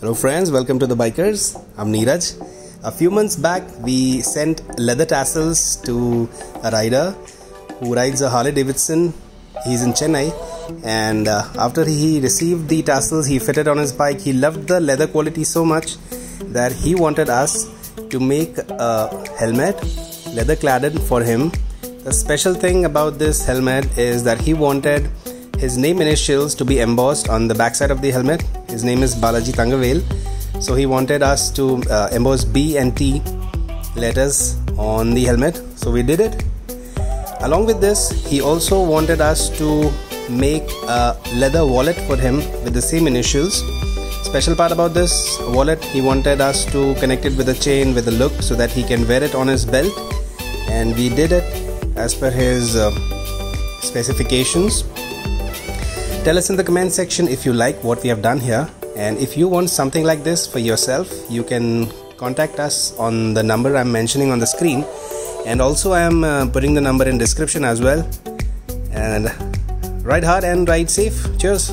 Hello, friends, welcome to the Bikerz. I'm Neeraj. A few months back, we sent leather tassels to a rider who rides a Harley Davidson. He's in Chennai, and uh, after he received the tassels he fitted on his bike, he loved the leather quality so much that he wanted us to make a helmet leather cladded for him. The special thing about this helmet is that he wanted his name initials to be embossed on the backside of the helmet. His name is Balaji Thangavel. So he wanted us to uh, emboss B and T letters on the helmet. So we did it. Along with this, he also wanted us to make a leather wallet for him with the same initials. Special part about this wallet, he wanted us to connect it with a chain with a look so that he can wear it on his belt. And we did it as per his uh, specifications. Tell us in the comment section if you like what we have done here. And if you want something like this for yourself you can contact us on the number I'm mentioning on the screen. And also I am uh, putting the number in description as well. And ride hard and ride safe. Cheers